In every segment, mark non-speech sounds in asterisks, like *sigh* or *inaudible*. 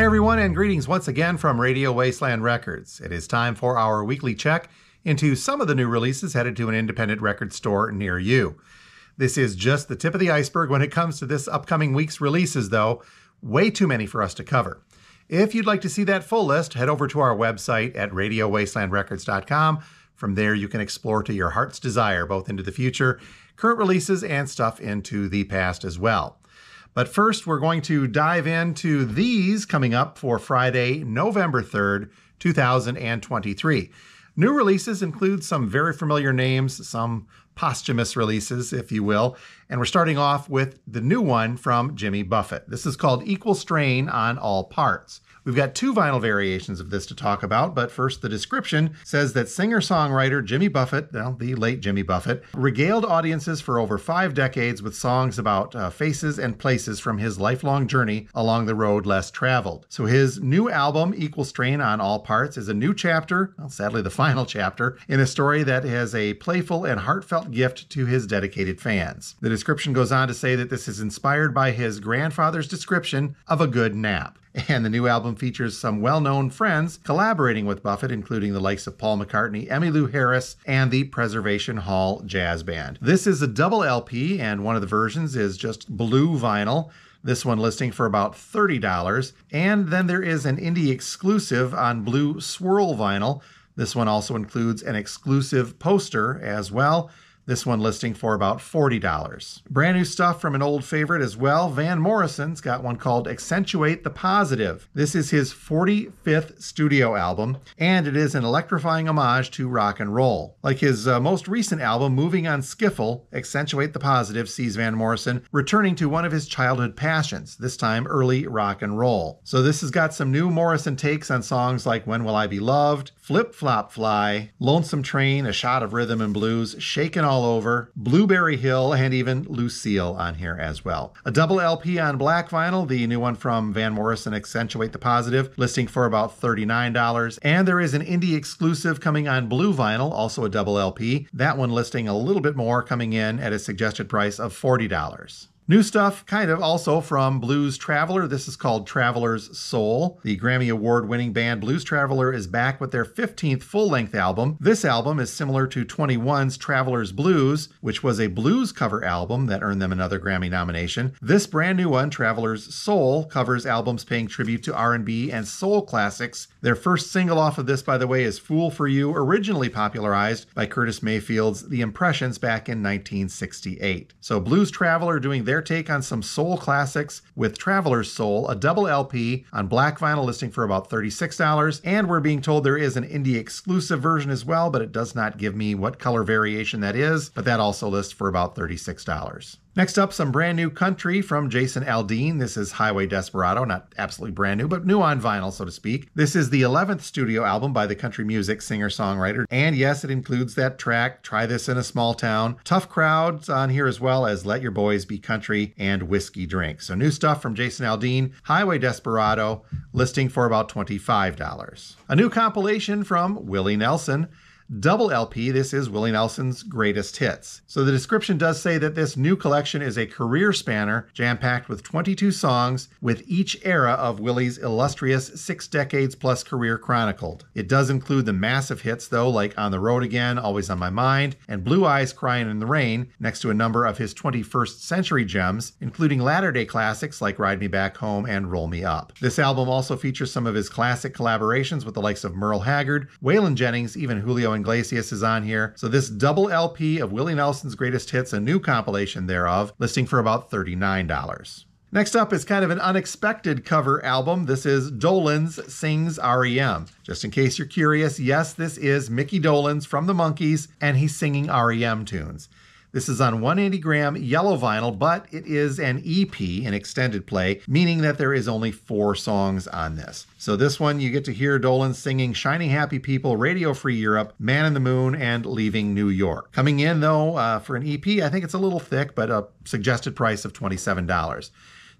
Hey everyone, and greetings once again from Radio Wasteland Records. It is time for our weekly check into some of the new releases headed to an independent record store near you. This is just the tip of the iceberg when it comes to this upcoming week's releases, though. Way too many for us to cover. If you'd like to see that full list, head over to our website at radiowastelandrecords.com. From there, you can explore to your heart's desire, both into the future, current releases, and stuff into the past as well. But first, we're going to dive into these coming up for Friday, November 3rd, 2023. New releases include some very familiar names, some posthumous releases, if you will. And we're starting off with the new one from Jimmy Buffett. This is called Equal Strain on All Parts. We've got two vinyl variations of this to talk about, but first, the description says that singer songwriter Jimmy Buffett, well, the late Jimmy Buffett, regaled audiences for over five decades with songs about uh, faces and places from his lifelong journey along the road less traveled. So, his new album, Equal Strain on All Parts, is a new chapter, well, sadly, the *laughs* final chapter, in a story that has a playful and heartfelt gift to his dedicated fans. The description goes on to say that this is inspired by his grandfather's description of a good nap. And the new album features some well known friends collaborating with Buffett, including the likes of Paul McCartney, Emmylou Harris, and the Preservation Hall Jazz Band. This is a double LP, and one of the versions is just blue vinyl. This one listing for about $30. And then there is an indie exclusive on blue swirl vinyl. This one also includes an exclusive poster as well. This one listing for about $40. Brand new stuff from an old favorite as well. Van Morrison's got one called Accentuate the Positive. This is his 45th studio album, and it is an electrifying homage to rock and roll. Like his uh, most recent album, Moving on Skiffle, Accentuate the Positive sees Van Morrison returning to one of his childhood passions, this time early rock and roll. So this has got some new Morrison takes on songs like When Will I Be Loved, Flip Flop Fly, Lonesome Train, A Shot of Rhythm and Blues, Shakin' All Over, Blueberry Hill, and even Lucille on here as well. A double LP on black vinyl, the new one from Van Morrison, Accentuate the Positive, listing for about $39. And there is an indie exclusive coming on blue vinyl, also a double LP. That one listing a little bit more, coming in at a suggested price of $40. New stuff, kind of also from Blues Traveler. This is called Traveler's Soul. The Grammy Award winning band Blues Traveler is back with their 15th full length album. This album is similar to 21's Traveler's Blues, which was a blues cover album that earned them another Grammy nomination. This brand new one, Traveler's Soul, covers albums paying tribute to R&B and soul classics. Their first single off of this, by the way, is Fool for You, originally popularized by Curtis Mayfield's The Impressions back in 1968. So Blues Traveler doing their their take on some soul classics with Traveler's Soul, a double LP on black vinyl listing for about $36. And we're being told there is an indie exclusive version as well, but it does not give me what color variation that is, but that also lists for about $36. Next up, some brand new country from Jason Aldean. This is Highway Desperado, not absolutely brand new, but new on vinyl, so to speak. This is the 11th studio album by the country music singer songwriter. And yes, it includes that track, Try This in a Small Town. Tough crowds on here as well as Let Your Boys Be Country and Whiskey Drink. So new stuff from Jason Aldean, Highway Desperado, listing for about $25. A new compilation from Willie Nelson double LP, this is Willie Nelson's greatest hits. So the description does say that this new collection is a career spanner, jam packed with 22 songs, with each era of Willie's illustrious six decades plus career chronicled. It does include the massive hits, though, like On the Road Again, Always on My Mind, and Blue Eyes Crying in the Rain, next to a number of his 21st century gems, including latter day classics like Ride Me Back Home and Roll Me Up. This album also features some of his classic collaborations with the likes of Merle Haggard, Waylon Jennings, even Julio Iglesias is on here. So this double LP of Willie Nelson's greatest hits, a new compilation thereof, listing for about $39. Next up is kind of an unexpected cover album. This is Dolenz Sings REM. Just in case you're curious, yes, this is Mickey Dolenz from the Monkees, and he's singing REM tunes. This is on 180 gram yellow vinyl, but it is an EP, an extended play, meaning that there is only four songs on this. So this one, you get to hear Dolenz singing Shiny Happy People, Radio Free Europe, Man in the Moon, and Leaving New York. Coming in, though, uh, for an EP, I think it's a little thick, but a suggested price of $27.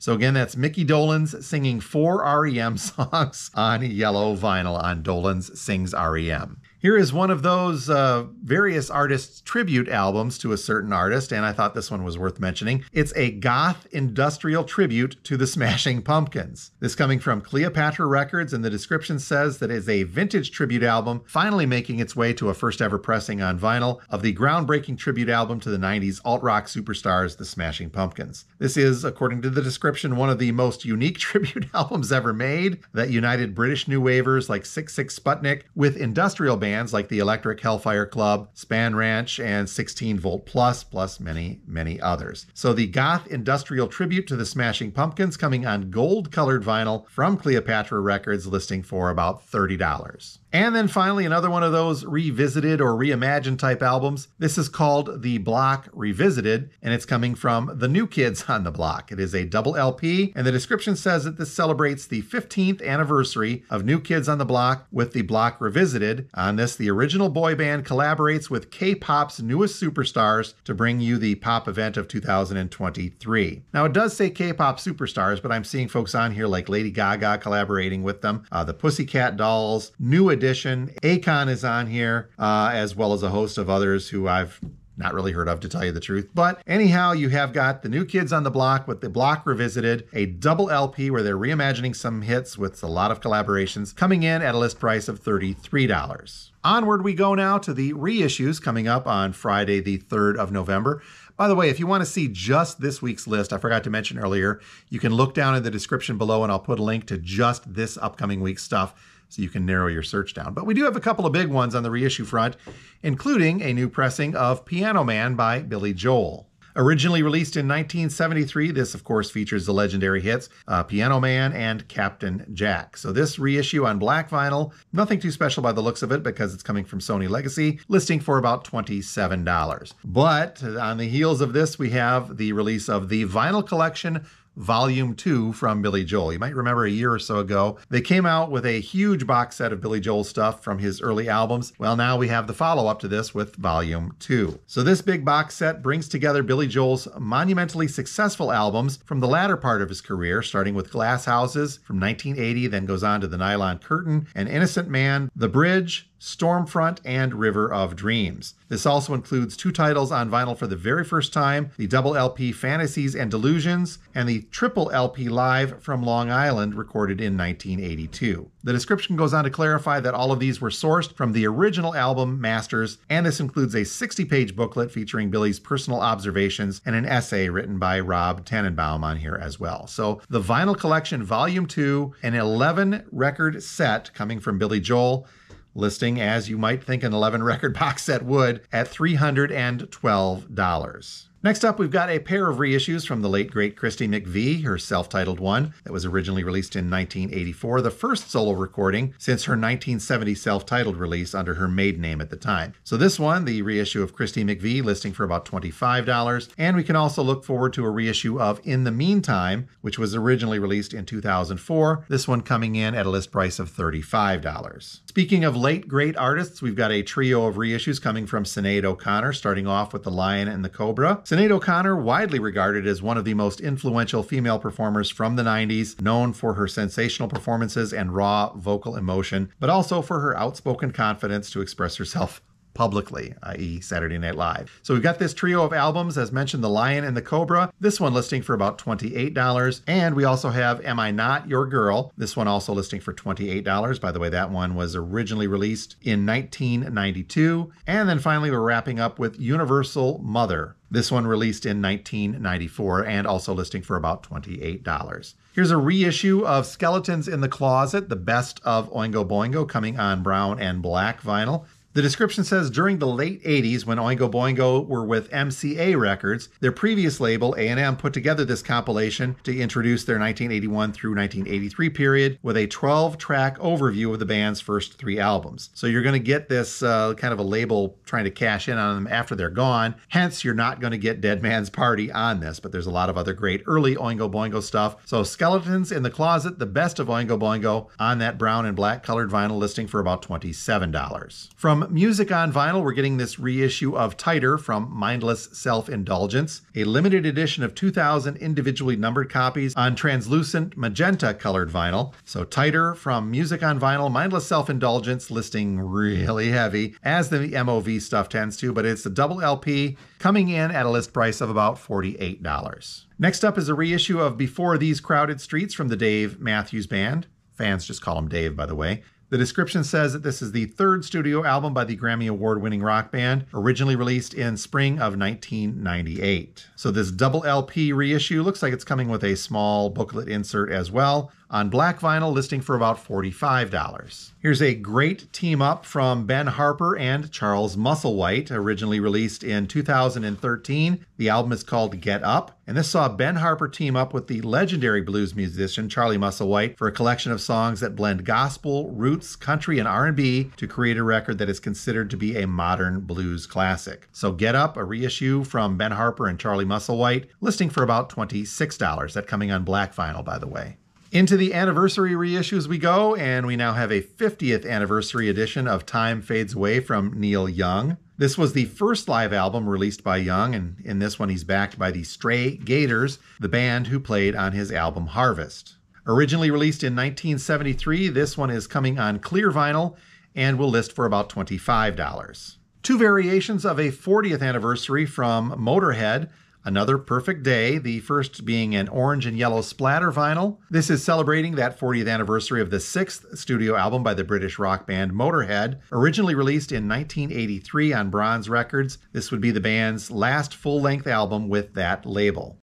So again, that's Mickey Dolenz singing four REM *laughs* songs on yellow vinyl on Dolenz Sings REM. Here is one of those uh, various artists' tribute albums to a certain artist, and I thought this one was worth mentioning. It's a goth industrial tribute to the *laughs* Smashing Pumpkins. This coming from Cleopatra Records, and the description says that it's a vintage tribute album, finally making its way to a first ever pressing on vinyl of the groundbreaking tribute album to the 90s alt rock superstars, the Smashing Pumpkins. This is, according to the description, one of the most unique *laughs* tribute albums ever made that united British new wavers like Sigue Sigue Sputnik with industrial bands bands like the Electric Hellfire Club, Spahn Ranch, and 16 Volt Plus, plus many, many others. So the goth industrial tribute to the Smashing Pumpkins coming on gold colored vinyl from Cleopatra Records, listing for about $30. And then finally, another one of those revisited or reimagined type albums. This is called The Block Revisited, and it's coming from The New Kids on the Block. It is a double LP, and the description says that this celebrates the 15th anniversary of New Kids on the Block with The Block Revisited. On this, the original boy band collaborates with K pop's newest superstars to bring you the pop event of 2023. Now, it does say K pop superstars, but I'm seeing folks on here like Lady Gaga collaborating with them, uh, the Pussycat Dolls, New Edition. Akon is on here, uh, as well as a host of others who I've not really heard of to tell you the truth. But anyhow, you have got the new kids on the block with the block revisited, a double LP where they're reimagining some hits with a lot of collaborations, coming in at a list price of $33. Onward we go now to the reissues coming up on Friday, the 3rd of November. By the way, if you want to see just this week's list, I forgot to mention earlier, you can look down in the description below and I'll put a link to just this upcoming week's stuff so you can narrow your search down. But we do have a couple of big ones on the reissue front, including a new pressing of Piano Man by Billy Joel. Originally released in 1973, this, of course, features the legendary hits uh, Piano Man and Captain Jack. So, this reissue on black vinyl, nothing too special by the looks of it because it's coming from Sony Legacy, listing for about $27. But on the heels of this, we have the release of the vinyl collection Volume 2 from Billy Joel. You might remember a year or so ago, they came out with a huge box set of Billy Joel stuff from his early albums. Well, now we have the follow up to this with Volume 2. So, this big box set brings together Billy Joel's monumentally successful albums from the latter part of his career, starting with Glass Houses from 1980, then goes on to The Nylon Curtain, An Innocent Man, The Bridge, Stormfront, and River of Dreams. This also includes two titles on vinyl for the very first time the double LP Fantasies and Delusions, and the triple LP Live from Long Island, recorded in 1982. The description goes on to clarify that all of these were sourced from the original album Masters, and this includes a 60 page booklet featuring Billy's personal observations and an essay written by Rob Tannenbaum on here as well. So, the Vinyl Collection Volume 2, an 11 record set coming from Billy Joel listing as you might think an 11 record box set would at $312. Next up, we've got a pair of reissues from the late great Christine McVie, her self titled one that was originally released in 1984, the first solo recording since her 1970 self titled release under her maiden name at the time. So, this one, the reissue of Christine McVie, listing for about $25. And we can also look forward to a reissue of In the Meantime, which was originally released in 2004, this one coming in at a list price of $35. Speaking of late great artists, we've got a trio of reissues coming from Sinead O'Connor, starting off with The Lion and the Cobra. Sinead O'Connor, widely regarded as one of the most influential female performers from the 90s, known for her sensational performances and raw vocal emotion, but also for her outspoken confidence to express herself *laughs* publicly, i.e., Saturday Night Live. So we've got this trio of albums, as mentioned, The Lion and the Cobra, this one listing for about $28. And we also have Am I Not Your Girl, this one also listing for $28. By the way, that one was originally released in 1992. And then finally, we're wrapping up with Universal Mother. This one released in 1994 and also listing for about $28. Here's a reissue of Skeletons in the Closet, the best of Oingo Boingo, coming on brown and black vinyl. The description says during the late 80s, when Oingo Boingo were with MCA Records, their previous label, A&M, put together this compilation to introduce their 1981 through 1983 period with a 12-track overview of the band's first three albums. So you're going to get this uh, kind of a label trying to cash in on them after they're gone. Hence, you're not going to get Dead Man's Party on this, but there's a lot of other great early Oingo Boingo stuff. So Skeletons in the Closet, the best of Oingo Boingo, on that brown and black colored vinyl listing for about $27. From Music on Vinyl, we're getting this reissue of Tighter from Mindless Self Indulgence, a limited edition of 2,000 individually numbered copies on translucent magenta colored vinyl. So, Tighter from Music on Vinyl, Mindless Self Indulgence, listing really heavy, as the MOV stuff tends to, but it's a double LP coming in at a list price of about $48. Next up is a reissue of Before These Crowded Streets from the Dave Matthews Band. Fans just call him Dave, by the way. The description says that this is the third studio album by the Grammy Award winning rock band, originally released in spring of 1998. So, this double LP reissue looks like it's coming with a small booklet insert as well on black vinyl, listing for about $45. Here's a great team up from Ben Harper and Charles Musselwhite, originally released in 2013. The album is called Get Up, and this saw Ben Harper team up with the legendary blues musician Charlie Musselwhite for a collection of songs that blend gospel, roots, country, and R&B to create a record that is considered to be a modern blues classic. So Get Up, a reissue from Ben Harper and Charlie Musselwhite, listing for about $26. That coming on black vinyl, by the way. Into the anniversary reissues we go, and we now have a 50th anniversary edition of Time Fades Away from Neil Young. This was the first live album released by Young, and in this one, he's backed by the Stray Gators, the band who played on his album Harvest. Originally released in 1973, this one is coming on clear vinyl and will list for about $25. Two variations of a 40th anniversary from Motorhead. Another Perfect Day, the first being an orange and yellow splatter vinyl. This is celebrating that 40th anniversary of the sixth studio album by the British rock band Motorhead. Originally released in 1983 on Bronze Records, this would be the band's last full length album with that label.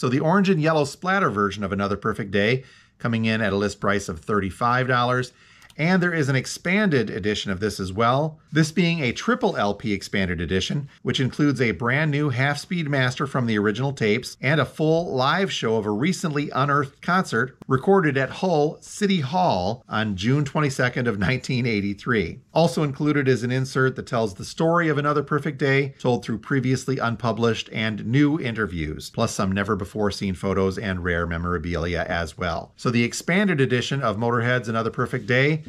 So the orange and yellow splatter version of Another Perfect Day coming in at a list price of $35 and there is an expanded edition of this as well, this being a triple LP expanded edition, which includes a brand new half speed master from the original tapes and a full live show of a recently unearthed concert recorded at Hull City Hall on June 22nd of 1983. Also included is an insert that tells the story of Another Perfect Day, told through previously unpublished and new interviews, plus some never before seen photos and rare memorabilia as well. So the expanded edition of Motorhead's Another Perfect Day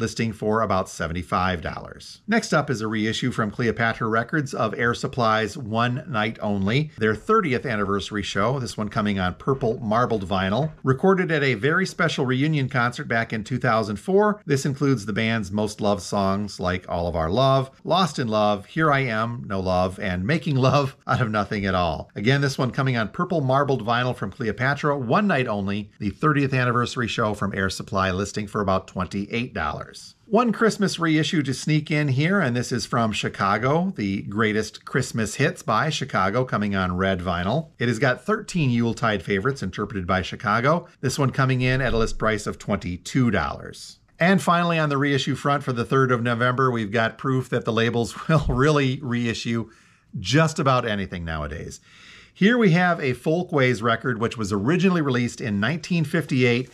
listing for about $75. Next up is a reissue from Cleopatra Records of Air Supply's One Night Only, their 30th anniversary show, this one coming on purple marbled vinyl. Recorded at a very special reunion concert back in 2004, this includes the band's most loved songs like All Out of Love, Lost in Love, Here I Am, No Love, and Making Love *laughs* Out of Nothing at All. Again, this one coming on purple marbled vinyl from Cleopatra, One Night Only, the 30th anniversary show from Air Supply, listing for about $28. One Christmas reissue to sneak in here, and this is from Chicago, the greatest Christmas hits by Chicago, coming on red vinyl. It has got 13 Yuletide favorites interpreted by Chicago, this one coming in at a list price of $22. And finally, on the reissue front for the 3rd of November, we've got proof that the labels *laughs* will really reissue just about anything nowadays. Here we have a Folkways record, which was originally released in 1958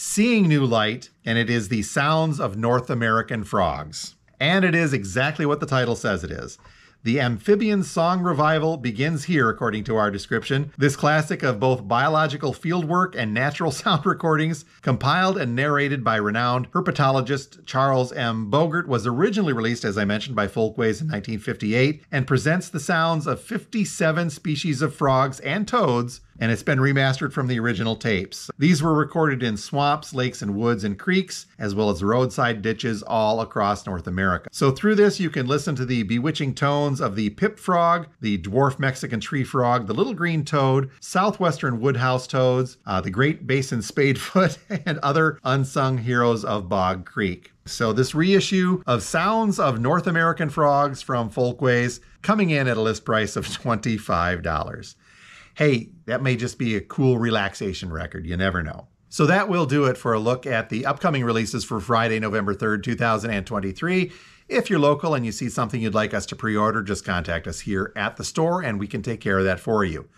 seeing new light, and it is the sounds of North American frogs. And it is exactly what the title says it is. The amphibian song revival begins here, according to our description. This classic of both biological fieldwork and natural *laughs* sound recordings, compiled and narrated by renowned herpetologist Charles M. Bogert, was originally released, as I mentioned, by Folkways in 1958 and presents the sounds of 57 species of frogs and toads and it's been remastered from the original tapes. These were recorded in swamps, lakes, and woods and creeks, as well as roadside ditches all across North America. So through this, you can listen to the bewitching tones of the pip frog, the dwarf Mexican tree frog, the little green toad, southwestern woodhouse toads, uh, the Great Basin spadefoot, *laughs* and other unsung heroes of Bog Creek. So, this reissue of Sounds of North American Frogs from Folkways coming in at a list price of $25 hey, that may just be a cool relaxation record. You never know. So that will do it for a look at the upcoming releases for Friday, November 3rd, 2023. If you're local and you see something you'd like us to pre order, just contact us here at the store and we can take care of that for you.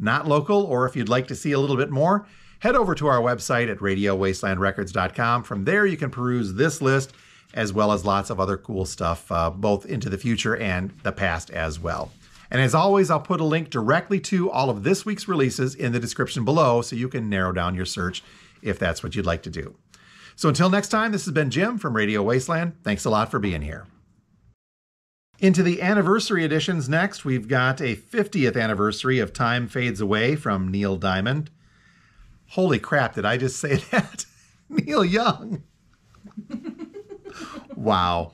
Not local, or if you'd like to see a little bit more, head over to our website at radiowastelandrecords.com. From there, you can peruse this list as well as lots of other cool stuff, uh, both into the future and the past as well. And as always, I'll put a link directly to all of this week's releases in the description below so you can narrow down your search if that's what you'd like to do. So until next time, this has been Jim from Radio Wasteland. Thanks a lot for being here. Into the anniversary editions next, we've got a 50th anniversary of Time Fades Away from Neil Diamond. Holy crap, did I just say *laughs* that? Neil Young. *laughs* wow.